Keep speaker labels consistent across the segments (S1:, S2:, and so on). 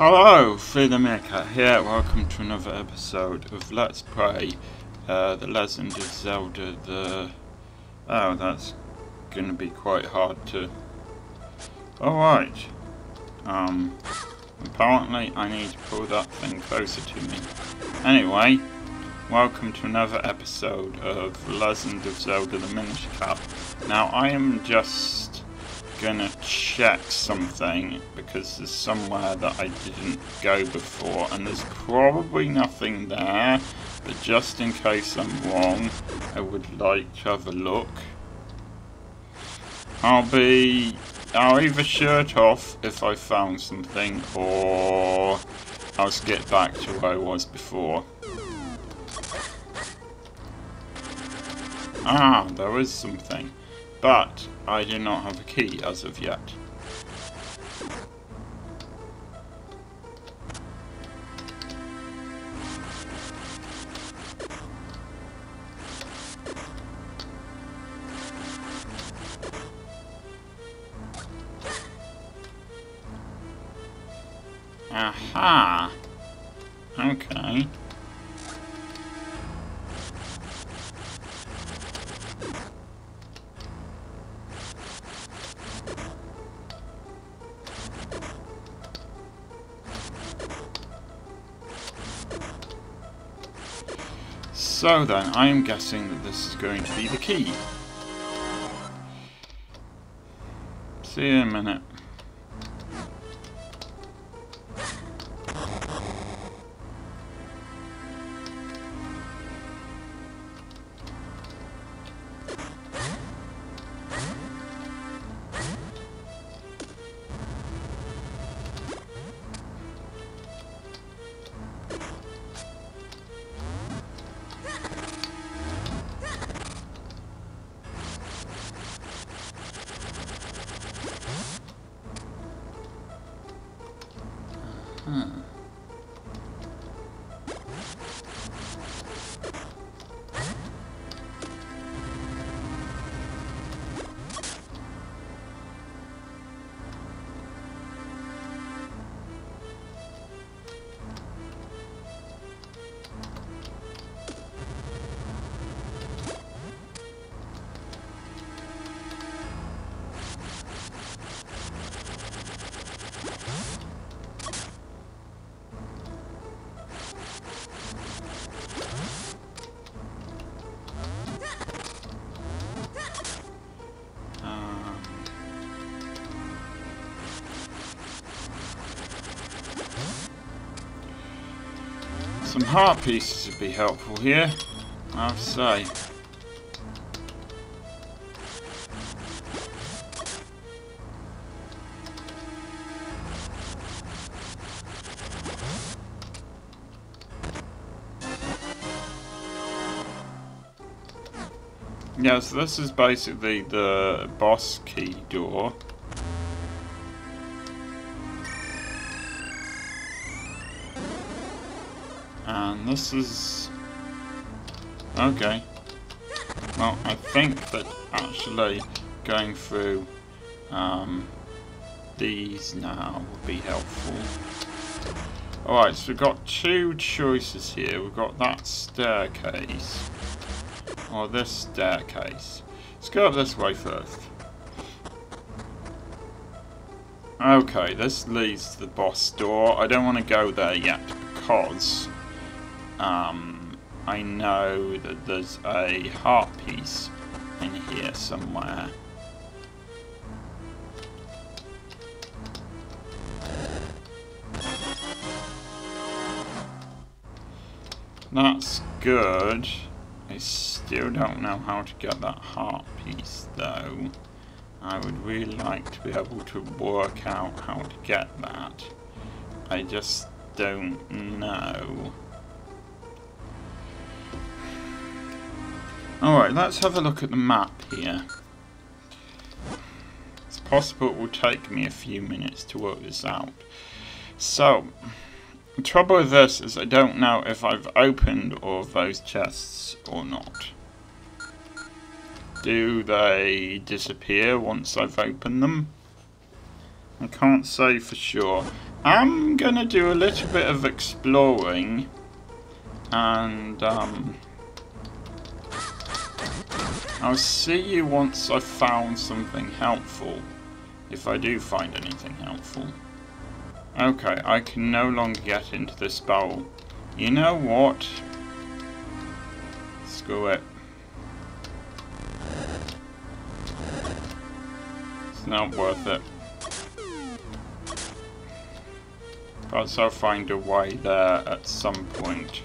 S1: Hello, Freedom Maker here. Welcome to another episode of Let's Play uh, The Legend of Zelda. The oh, that's gonna be quite hard to. All right. Um, apparently I need to pull that thing closer to me. Anyway, welcome to another episode of Legend of Zelda: The Minish Cap. Now I am just gonna check something because there's somewhere that I didn't go before and there's probably nothing there but just in case I'm wrong I would like to have a look. I'll be I'll either shirt off if I found something or I'll get back to where I was before. Ah, there is something but I do not have a key as of yet. Aha! Okay. So then, I am guessing that this is going to be the key. See you in a minute. Um, some heart pieces would be helpful here, I have to say. Yeah, so this is basically the boss key door. And this is... Okay. Well, I think that actually going through um, these now would be helpful. Alright, so we've got two choices here. We've got that staircase. Or this staircase. Let's go up this way first. Okay, this leads to the boss door. I don't want to go there yet because um, I know that there's a heart piece in here somewhere. That's good. I still don't know how to get that heart piece though. I would really like to be able to work out how to get that. I just don't know. Alright, let's have a look at the map here. It's possible it will take me a few minutes to work this out. So, the trouble with this is I don't know if I've opened all of those chests or not. Do they disappear once I've opened them? I can't say for sure. I'm gonna do a little bit of exploring and um, I'll see you once I've found something helpful if I do find anything helpful. Okay, I can no longer get into this bowl. You know what? Screw it. Not worth it. Perhaps I'll find a way there at some point.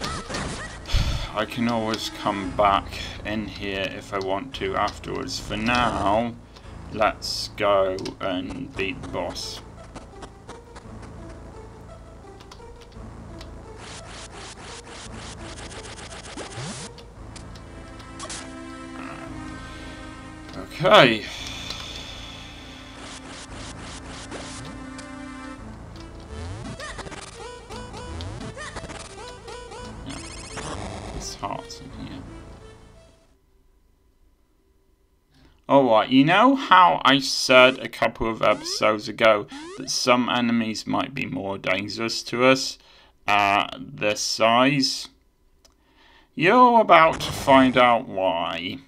S1: I can always come back in here if I want to afterwards. For now, let's go and beat the boss. Okay. Alright, you know how I said a couple of episodes ago that some enemies might be more dangerous to us uh, at this size? You're about to find out why.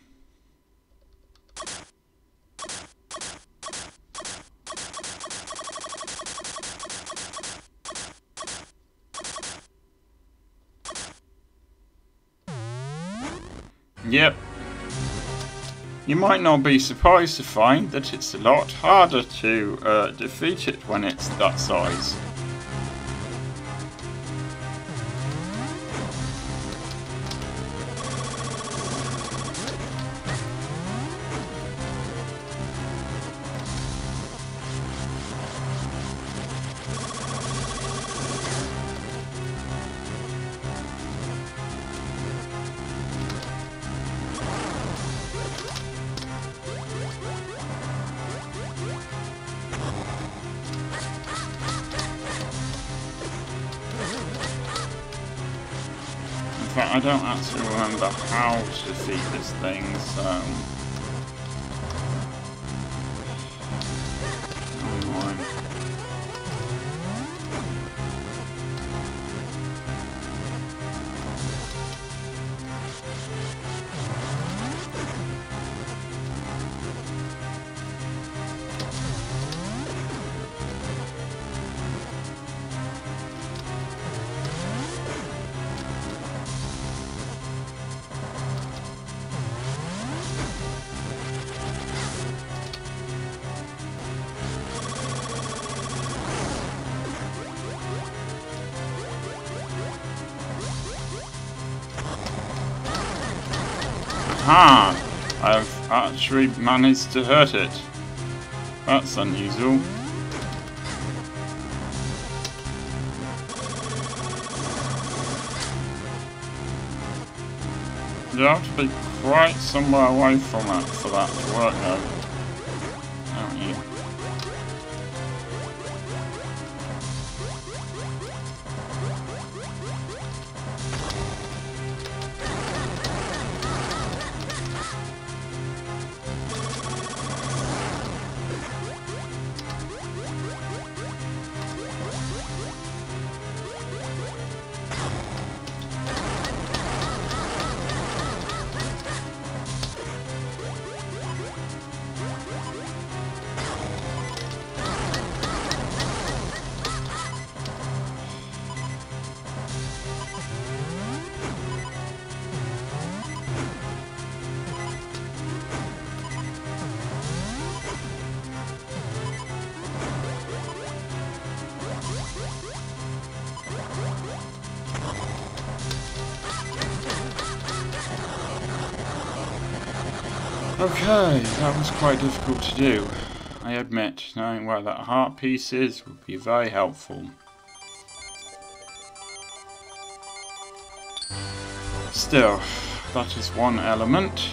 S1: Yep. You might not be surprised to find that it's a lot harder to uh, defeat it when it's that size. I don't actually remember how to defeat this thing, so... Aha! I've actually managed to hurt it. That's unusual. You have to be quite somewhere away from that for that to work though. Okay, that was quite difficult to do. I admit, knowing where that heart piece is would be very helpful. Still, that is one element.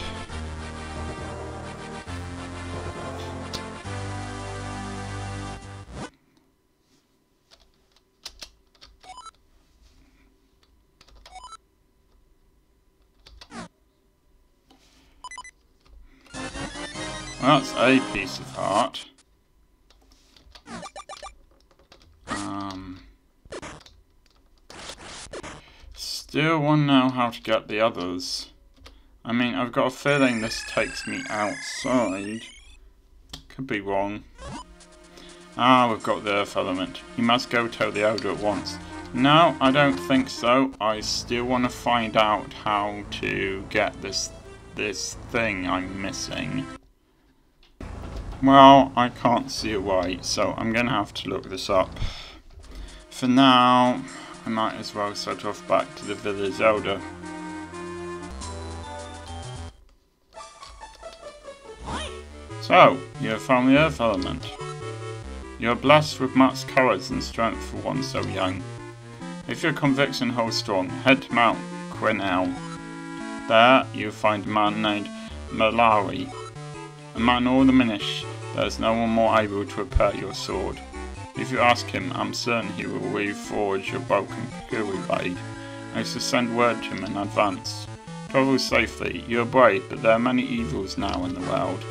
S1: piece of heart. Um, still want to know how to get the others. I mean, I've got a feeling this takes me outside. Could be wrong. Ah, we've got the earth element. You must go to the Elder at once. No, I don't think so. I still want to find out how to get this this thing I'm missing. Well, I can't see a way, so I'm going to have to look this up. For now, I might as well set off back to the village elder. So, you have found the earth element. You are blessed with much courage and strength for one so young. If your conviction holds strong, head to Mount Crenel. There you'll find a man named Melari. Man all the Minish, there is no one more able to repair your sword. If you ask him, I'm certain he will reforge your broken Kukui blade. I shall send word to him in advance. Travel safely. You are brave, but there are many evils now in the world.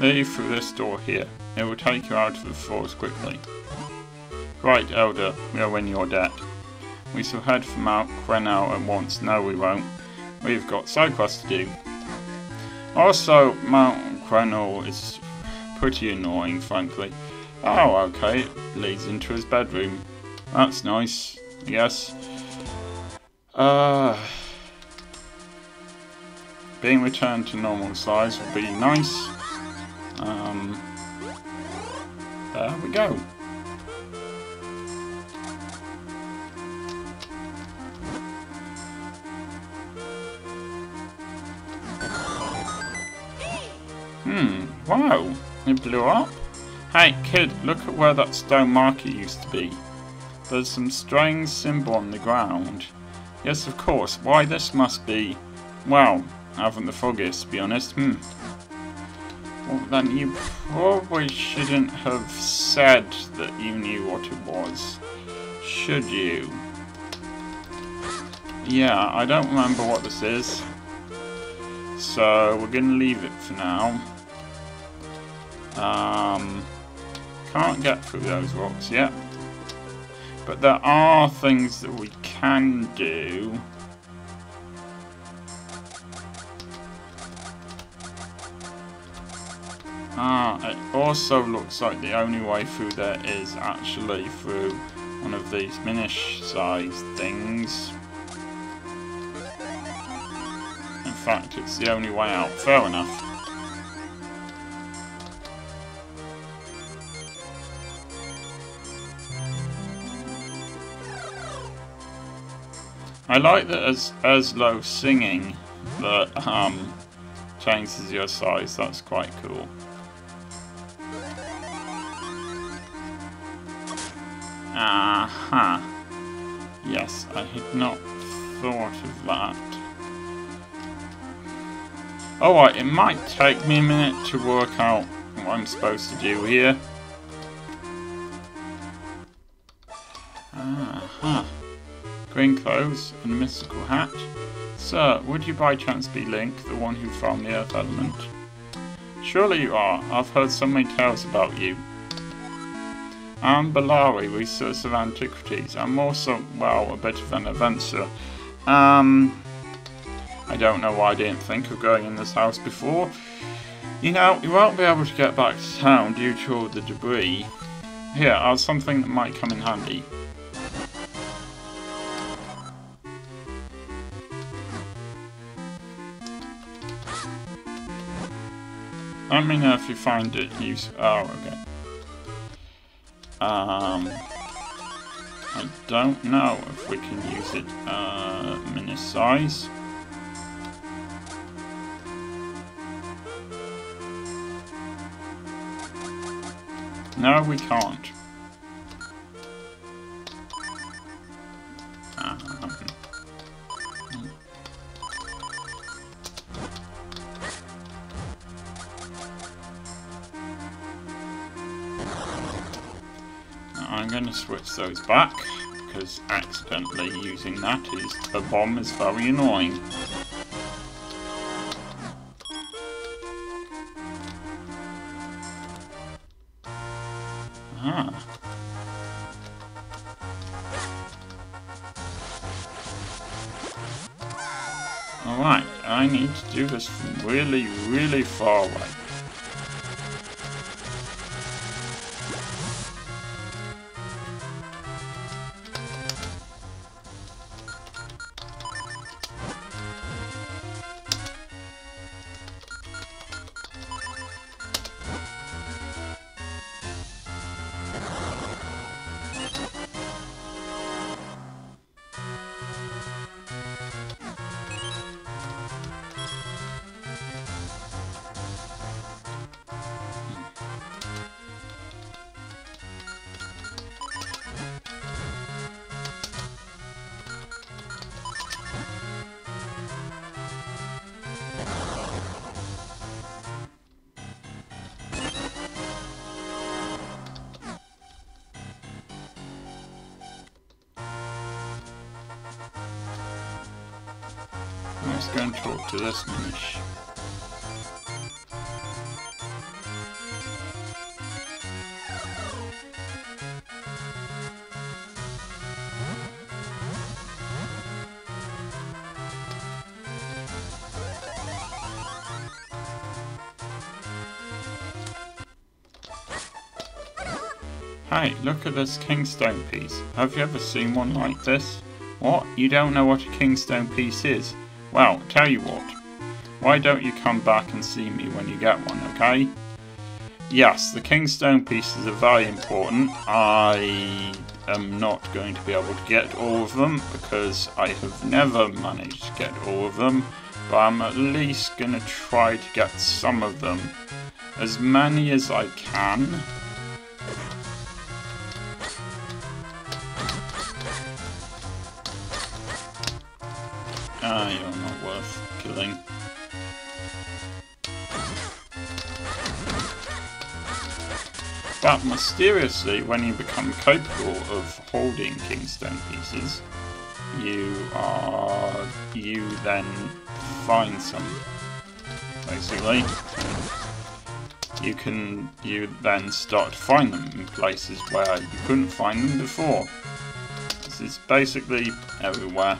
S1: Leave through this door here. It will take you out of the forest quickly. Right, Elder, we are in your debt. We shall head for Mount Crenel at once. No, we won't. We've got side quests to do. Also, Mount Crenel is pretty annoying, frankly. Oh, okay, it leads into his bedroom. That's nice, guess. Uh, being returned to normal size would be nice. Um, there we go. Hmm, wow, it blew up? Hey kid, look at where that stone marker used to be. There's some strange symbol on the ground. Yes, of course, why this must be... Well, I haven't the foggiest, to be honest. Hmm, well, then you probably shouldn't have said that you knew what it was. Should you? Yeah, I don't remember what this is. So, we're going to leave it for now. Um, can't get through those rocks yet. But there are things that we can do. Ah, it also looks like the only way through there is actually through one of these minish sized things. In fact, it's the only way out. Fair enough. I like that as as low singing that um changes your size, that's quite cool. Aha. Yes, I had not thought of that. Alright, it might take me a minute to work out what I'm supposed to do here. Green clothes and a mystical hat. Sir, would you by chance be Link, the one who found the Earth element? Surely you are. I've heard so many tales about you. I'm Bellari, researcher of antiquities. I'm also, well, a bit of an adventurer. Um, I don't know why I didn't think of going in this house before. You know, you won't be able to get back to town due to all the debris. Here, I have something that might come in handy. Let me know if you find it useful. Oh, okay. Um, I don't know if we can use it uh, mini size. No, we can't. Those back, because accidentally using that is a bomb is very annoying. Ah. Alright, I need to do this from really, really far away. Talk to this Minish. Hey, look at this Kinstone piece. Have you ever seen one like this? What? You don't know what a Kinstone piece is? Well, tell you what. Why don't you come back and see me when you get one, okay? Yes, the Kinstone pieces are very important. I am not going to be able to get all of them because I have never managed to get all of them, but I'm at least going to try to get some of them. As many as I can. Ah, you're not worth killing. But mysteriously, when you become capable of holding Kinstone pieces, you are... you then find some, basically. You can... you then start to find them in places where you couldn't find them before. This is basically everywhere.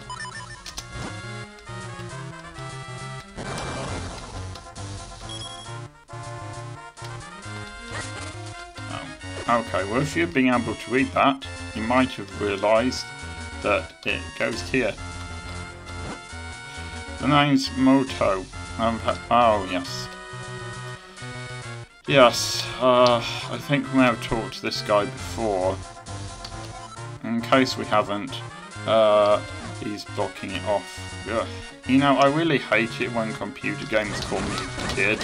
S1: Okay, well if you've been able to read that, you might have realised that it goes here. The name's Moto. Um, oh, yes. Yes, uh, I think we may have talked to this guy before. In case we haven't, uh, he's blocking it off. Ugh. You know, I really hate it when computer games call me a kid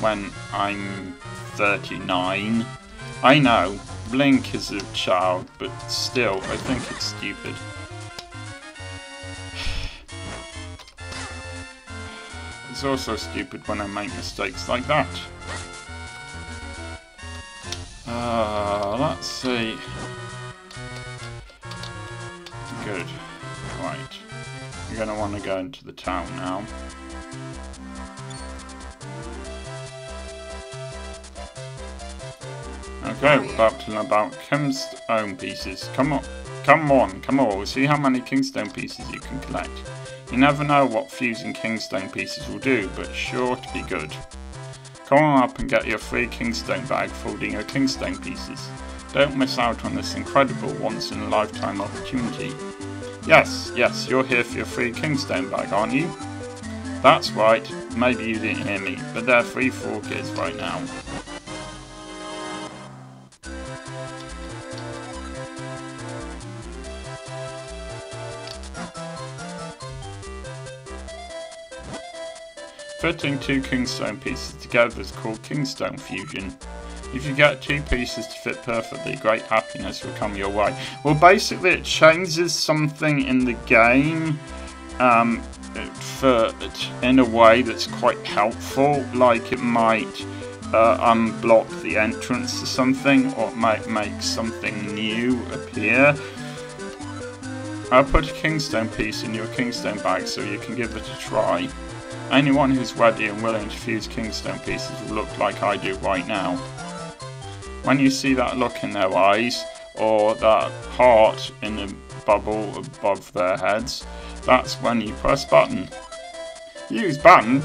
S1: when I'm 39. I know, Blink is a child, but still, I think it's stupid. It's also stupid when I make mistakes like that. Uh, let's see. Good. Right. You're going to want to go into the town now. About to learn about Kinstone pieces. Come on, come on, come on, we'll see how many Kinstone pieces you can collect. You never know what fusing Kinstone pieces will do, but sure to be good. Come on up and get your free Kinstone bag folding your Kinstone pieces. Don't miss out on this incredible once-in-a-lifetime opportunity. Yes, yes, you're here for your free Kinstone bag, aren't you? That's right, maybe you didn't hear me, but they're free for kids right now. Fitting two Kinstone pieces together is called Kinstone fusion. If you get two pieces to fit perfectly, great happiness will come your way. Well, basically, it changes something in the game um, for in a way that's quite helpful. Like it might uh, unblock the entrance to something, or it might make something new appear. I'll put a Kinstone piece in your Kinstone bag so you can give it a try. Anyone who's ready and willing to fuse Kinstone pieces will look like I do right now. When you see that look in their eyes, or that heart in the bubble above their heads, that's when you press button. Use button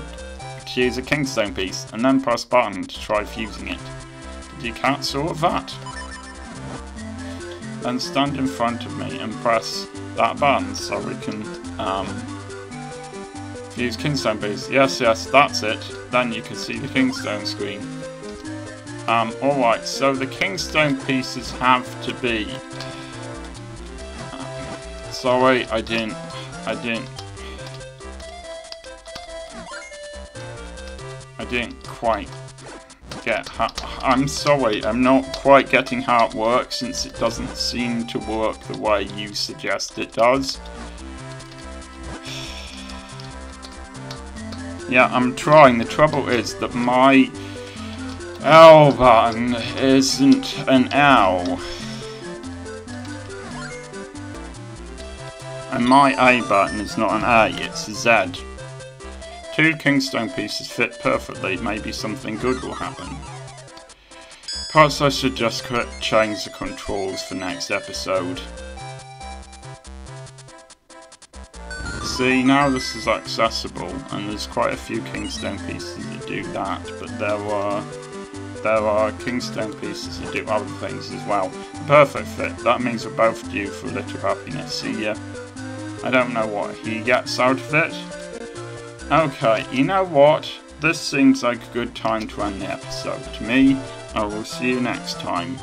S1: to use a kinstone piece, and then press button to try fusing it. Did you all of that? Then stand in front of me and press that button so we can um, fuse kinstone piece. Yes, yes, that's it. Then you can see the kinstone screen. Um, alright, so the kinstone pieces have to be... Sorry, I didn't... I didn't... I didn't quite get how... I'm sorry, I'm not quite getting how it works since it doesn't seem to work the way you suggest it does. Yeah, I'm trying. The trouble is that my L button isn't an L. And my A button is not an A, it's a Z. Two kinstone pieces fit perfectly, maybe something good will happen. Perhaps I should just change the controls for next episode. See, now this is accessible, and there's quite a few kinstone pieces that do that, but there are there are kinstone pieces that do other things as well. Perfect fit. That means we're both due for a little happiness. See ya. I don't know what he gets out of it. Okay, you know what? This seems like a good time to end the episode. To me, I will see you next time.